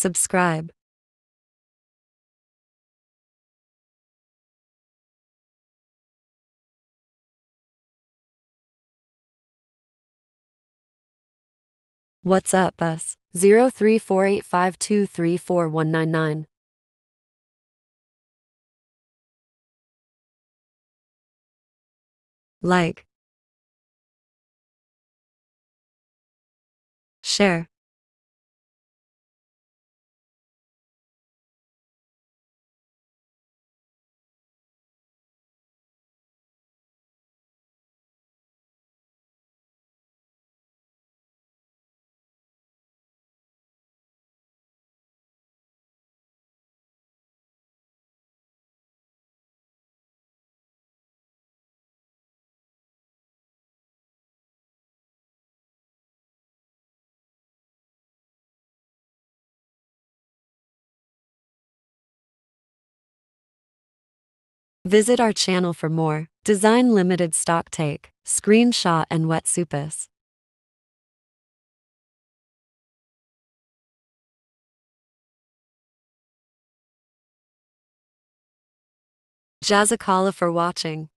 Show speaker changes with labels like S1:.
S1: Subscribe. WhatsApp, us? 03485234199. Like. Share. Visit our channel for more. Design limited stock take, screenshot and WhatsApp us. Jazakallah for watching.